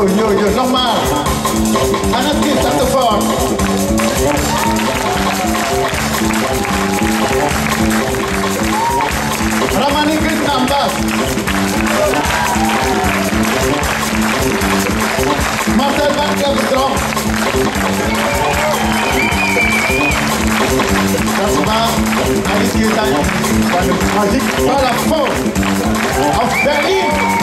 voor je. Nogmaals. En het kind aan de voor. Ramani Krishnambas. Marcel van Klependrom. Dat is maar. En ik hier zijn van de muziek Palafon. Aus Berlin.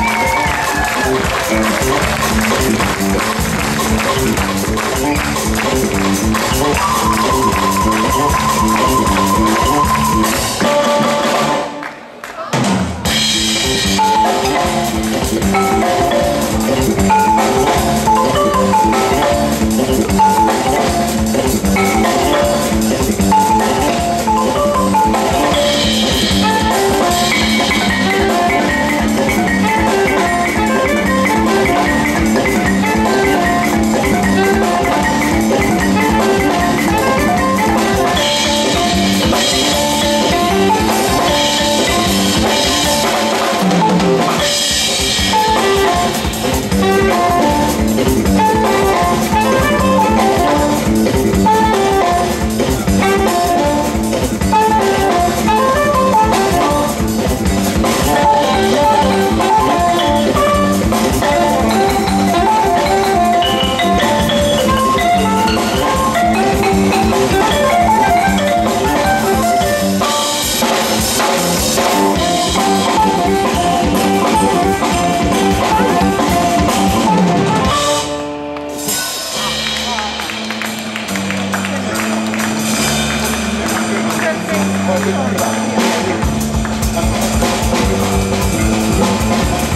Música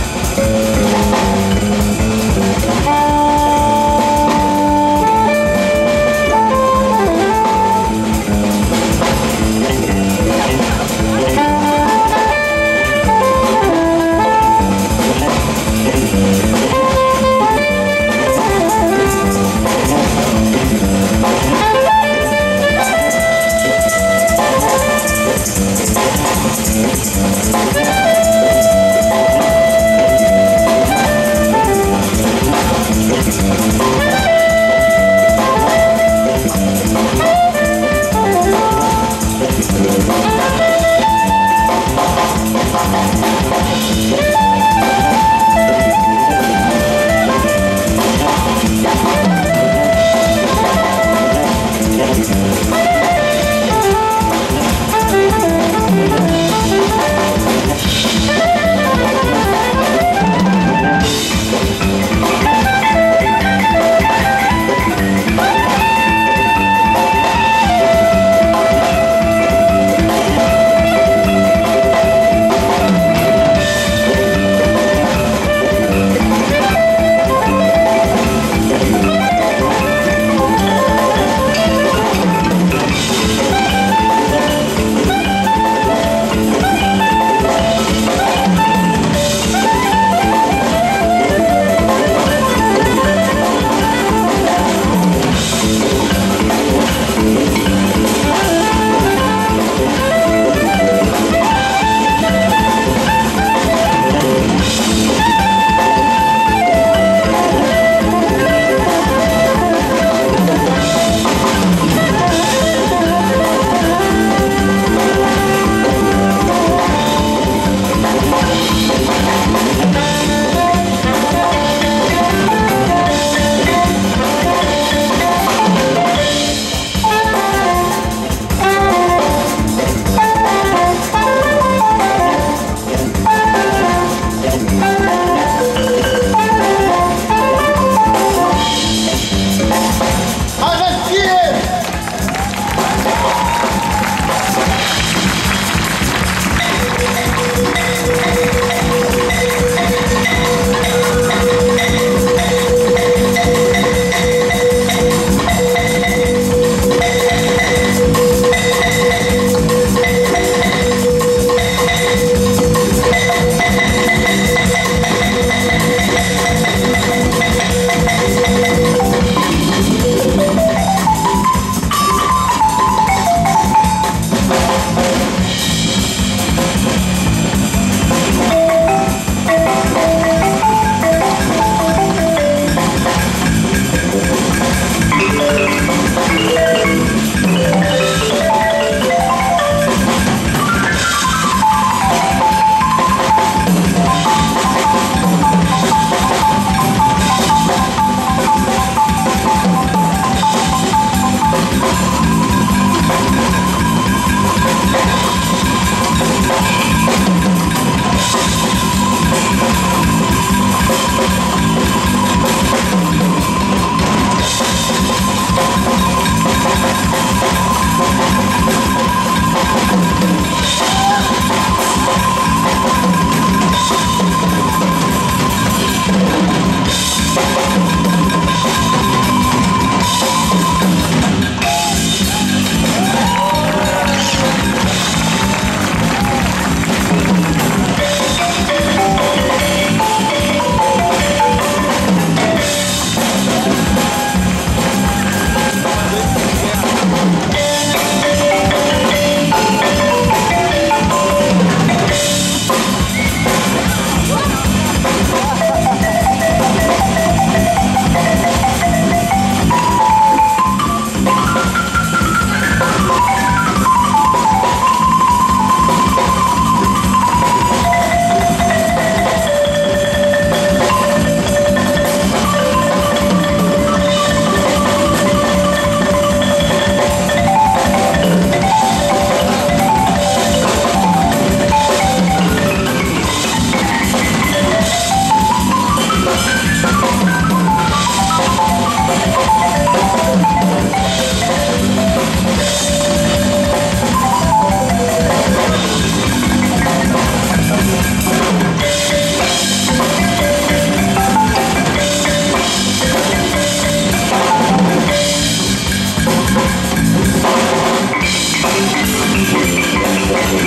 どう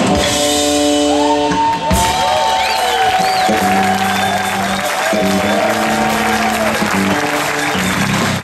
も。